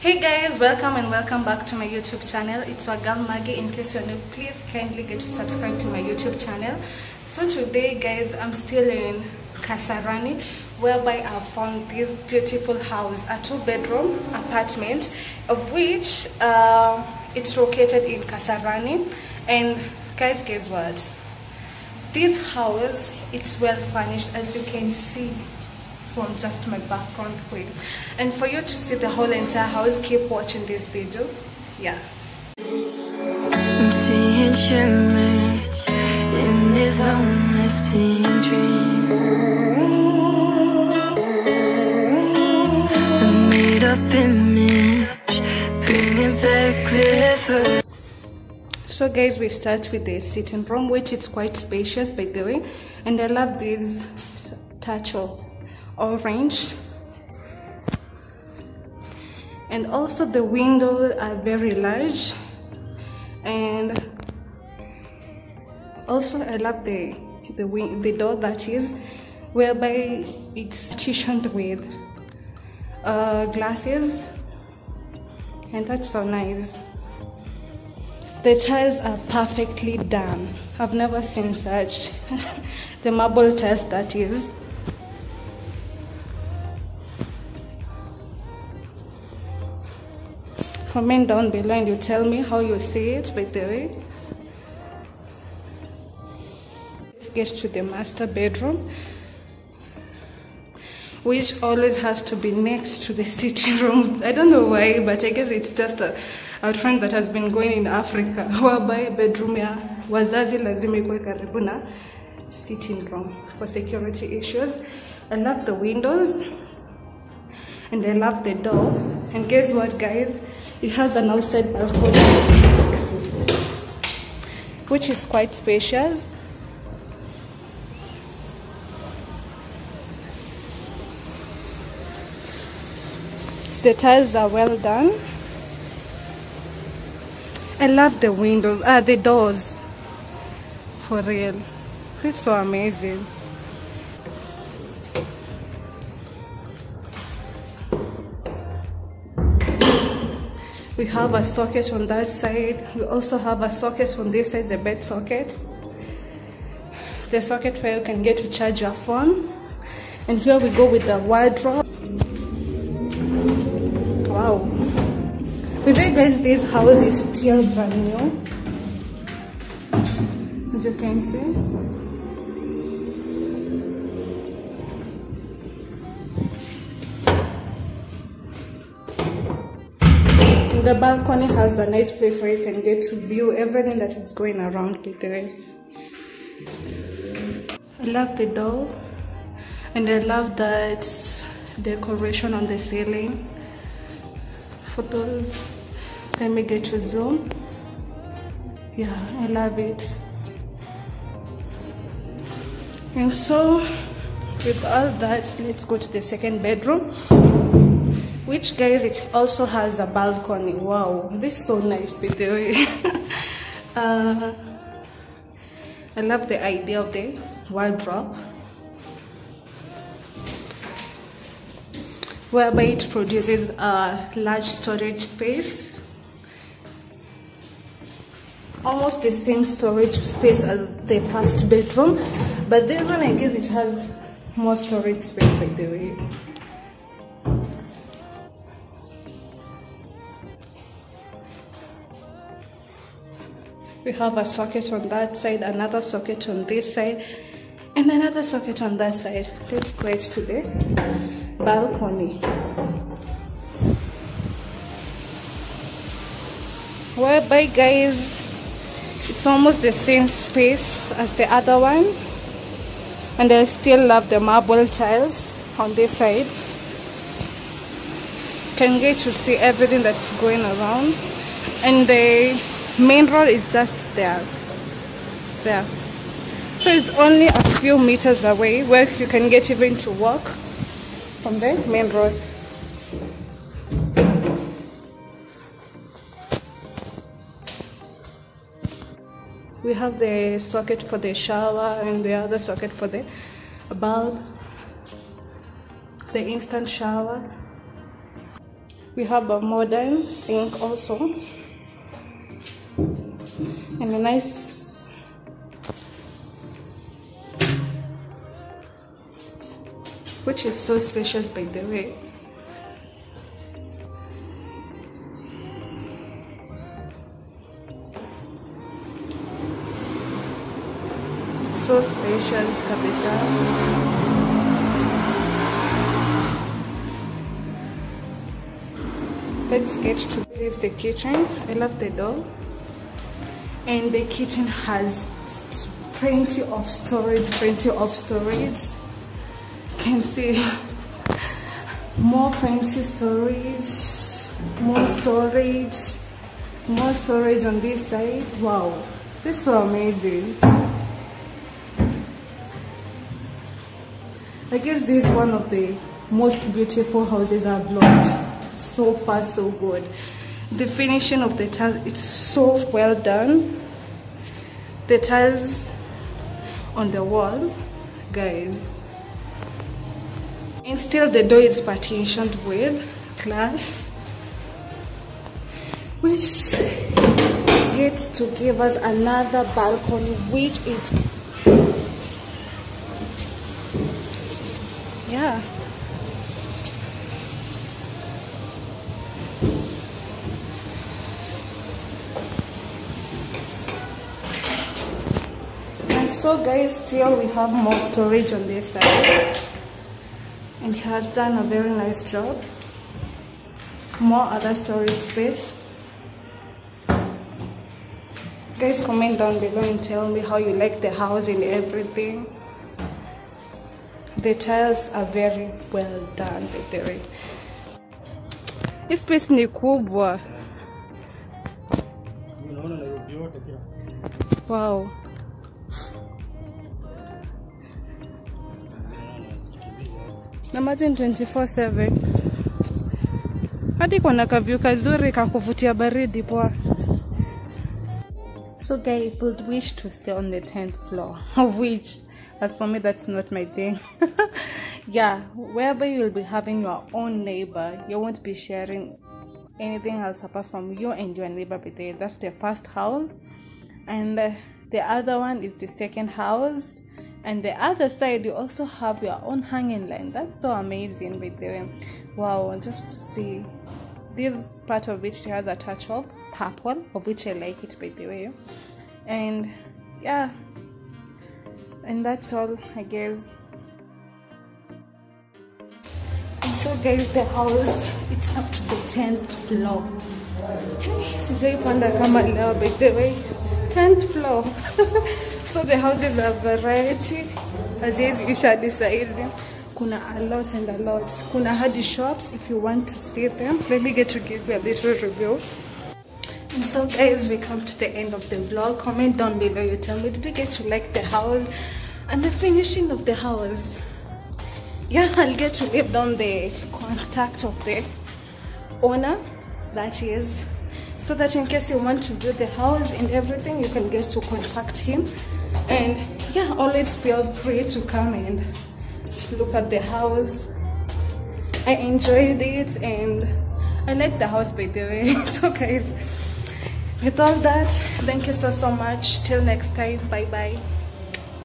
Hey guys, welcome and welcome back to my YouTube channel. It's your girl Maggy. In case you're new, please kindly get to subscribe to my YouTube channel. So today guys, I'm still in Kasarani whereby I found this beautiful house, a two bedroom apartment of which uh, it's located in Kasarani. And guys, guess what? This house, it's well furnished as you can see from just my background quick and for you to see the whole entire house keep watching this video yeah I'm seeing shimmers in this long-lasting dream. A made-up image, bring it back with her. so guys we start with the sitting room which is quite spacious by the way and i love this touch of orange and also the windows are very large. And also i love the the the door that is whereby it's partitioned with uh, glasses. And that's so nice. The tiles are perfectly done. I've never seen such the marble tiles that is comment down below and you tell me how you see it by the way let's get to the master bedroom which always has to be next to the sitting room i don't know why but i guess it's just a, a trend that has been going in africa whereby bedroom ya wazazi lazima karibu na sitting room for security issues i love the windows and I love the door. And guess what, guys? It has an outside balcony, which is quite spacious. The tiles are well done. I love the windows, ah, the doors. For real, it's so amazing. We have a socket on that side. We also have a socket on this side the bed socket. The socket where you can get to charge your phone. And here we go with the wardrobe. Wow. With you guys this house is still brand new. As you can see the balcony has a nice place where you can get to view everything that is going around with the I love the door and I love that decoration on the ceiling. Photos let me get to zoom. Yeah I love it. And so with all that let's go to the second bedroom which guys it also has a balcony. Wow this is so nice by the way. Uh, i love the idea of the wardrobe. Whereby it produces a large storage space. Almost the same storage space as the first bedroom. But this one i guess it has more storage space by the way we have a socket on that side another socket on this side and another socket on that side. Let's go to the balcony. Whereby guys it's almost the same space as the other one and I still love the marble tiles on this side. Can get to see everything that's going around. And the main road is just there. There. So it's only a few meters away where you can get even to walk from the main road. We have the socket for the shower and the other socket for the bulb. The instant shower. We have a modern sink also and a nice which is so spacious by the way. It's so spacious kabisa. Let's get to this is the kitchen. I love the door and the kitchen has plenty of storage plenty of storage you can see more plenty storage more storage more storage on this side wow this is so amazing I guess this is one of the most beautiful houses I've loved. So far, so good. The finishing of the tiles, it's so well done. The tiles on the wall, guys. And still the door is partitioned with glass, which gets to give us another balcony, which is yeah so guys still we have more storage on this side. And he has done a very nice job. More other storage space. Guys comment down below and tell me how you like the house and everything. The tiles are very well done by hii space ni kubwa. Unaona Nairobi yote kila. Wow imagine 24/7 hadi kuna kavyu kazuri kakuvutia baridi poa. So guy would wish to stay on the 10th floor of which as for me that's not my thing. Yeah wherever you'll be having your own neighbor you won't be sharing anything else apart from you and your neighbor there. That's the first house. And uh, the other one is the second house and the other side you also have your own hanging line. That's so amazing by the way wow just see this part of it has a touch of purple of which i like it by the way. And yeah. And that's all i guess. And so guys the house it's up to the 10th floor. Sijaipanda kama leo by the way? 10th floor so the houses are variety. Haziwezi isha hadi saizi kuna a lot and a lot. Kuna hadi shops if you want to see them. Let me get to give you a little review. And so guys we come to the end of the vlog. Comment down below. You tell me did you get to like the house? And the finishing of the house. Yeah i'll get to leave down the contact of the owner. That is so that in case you want to do the house and everything you can get to contact him. And yeah always feel free to come and look at the house. I enjoyed it and i like the house by the way. So guys with all that thank you so so much. Till next time. Bye bye